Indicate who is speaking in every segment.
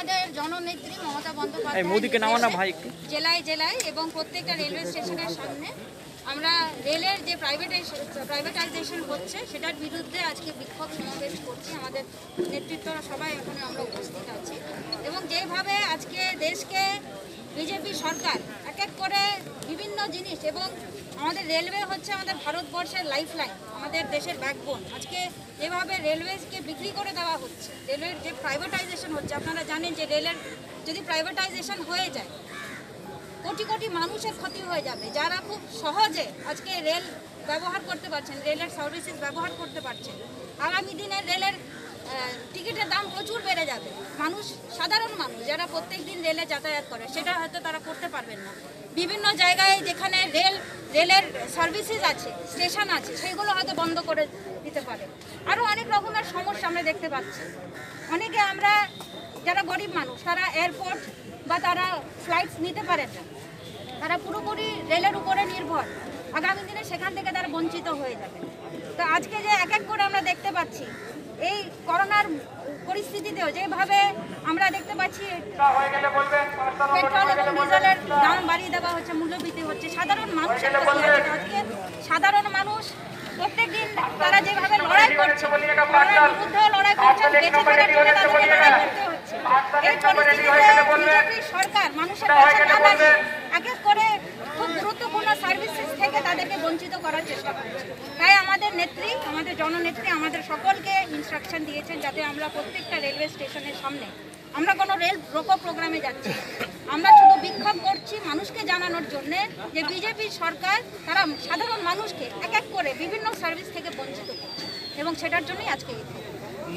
Speaker 1: আমাদের জননেত্রী মমতা বন্দ্যোপাধ্যায়
Speaker 2: মোদিকে নামা না ভাই
Speaker 1: জেলায় জেলায় এবং প্রত্যেকটা রেলওয়ে স্টেশনের সামনে আমরা রেলের যে প্রাইভেটাইজেশন হচ্ছে সেটার বিরুদ্ধে আজকে বিক্ষোভ সমাবেশ করছি। আমাদের নেতৃত্বরা সবাই এখানে আমরা উপস্থিত আছি। এবং যেভাবে আজকে দেশকে বিজেপি সরকার এক এক করে বিভিন্ন জিনিস এবং আমাদের রেলওয়ে হচ্ছে আমাদের ভারতবর্ষের লাইফ লাইন আমাদের দেশের ব্যাকবোন আজকে যেভাবে রেলওয়েজকে বিক্রি করে দেওয়া হচ্ছে রেলওয়ের যে প্রাইভেটাইজেশন হচ্ছে, আপনারা জানেন যে রেলের যদি প্রাইভেটাইজেশন হয়ে যায়, কোটি কোটি মানুষের ক্ষতি হয়ে যাবে। যারা খুব সহজে আজকে রেল ব্যবহার করতে পারছেন রেলের সার্ভিসেস ব্যবহার করতে পারছেন, আগামী দিনে রেলের প্রচুর বেড়ে যাবে। মানুষ, সাধারণ মানুষ যারা প্রত্যেক দিন রেলে যাতায়াত করে, সেটা হয়তো তারা করতে পারবেন না। বিভিন্ন জায়গায় যেখানে রেল, রেলের সার্ভিসেস আছে স্টেশন আছে, সেগুলো হয়তো বন্ধ করে দিতে পারে। আরও অনেক রকমের সমস্যা আমরা দেখতে পাচ্ছি। অনেকে আমরা, যারা গরিব মানুষ, তারা এয়ারপোর্ট বা তারা ফ্লাইটস নিতে পারেন না। তারা পুরোপুরি রেলের উপরে নির্ভর। আগামী দিনে সেখান থেকে তারা বঞ্চিত হয়ে যাবে। তো আজকে যে এক এক করে আমরা দেখতে পাচ্ছি, এই করোনার পরিস্থিতিতেও যেভাবে আমরা দেখতে পাচ্ছি পেট্রোল এবং ডিজেলের দাম বাড়িয়ে দেওয়া হচ্ছে মূল্যবৃদ্ধি হচ্ছে। সাধারণ মানুষের আজকে সাধারণ মানুষ প্রত্যেকদিন তারা যেভাবে লড়াই করছে বিরুদ্ধেও লড়াই করছে বেঁচে থাকার জন্য তাদেরকে লড়াই করতে হচ্ছে। এই পরিস্থিতিতে বিজেপি সরকার মানুষের কাছে না দাঁড়িয়ে এক এক করে খুব গুরুত্বপূর্ণ সার্ভিসেস থেকে তাদেরকে বঞ্চিত করার চেষ্টা করছে। আমাদের নেত্রী আমাদের জননেত্রী আমাদের সকলকে ইনস্ট্রাকশন দিয়েছেন যাতে আমরা প্রত্যেকটা রেলওয়ে স্টেশনের সামনে আমরা কোনো রেল রোকো প্রোগ্রামে যাচ্ছি আমরা শুধু বিক্ষোভ করছি মানুষকে জানানোর জন্য যে বিজেপি সরকার তারা সাধারণ মানুষকে এক এক করে বিভিন্ন সার্ভিস থেকে বঞ্চিত করছে এবং সেটার জন্যই আজকে।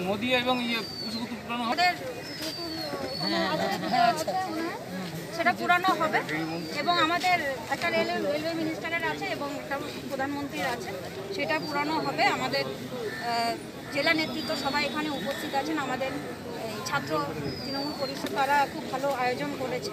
Speaker 3: মোদি এবং ইয়ে
Speaker 1: আমাদের সেটা পুরানো হবে এবং আমাদের একটা রেলওয়ে রেলওয়ে মিনিস্টারের আছে এবং প্রধানমন্ত্রীর আছে, সেটা পুরানো হবে। আমাদের জেলা নেতৃত্ব সবাই এখানে উপস্থিত আছেন। আমাদের ছাত্র তৃণমূল পরিষদ তারা খুব ভালো আয়োজন করেছে।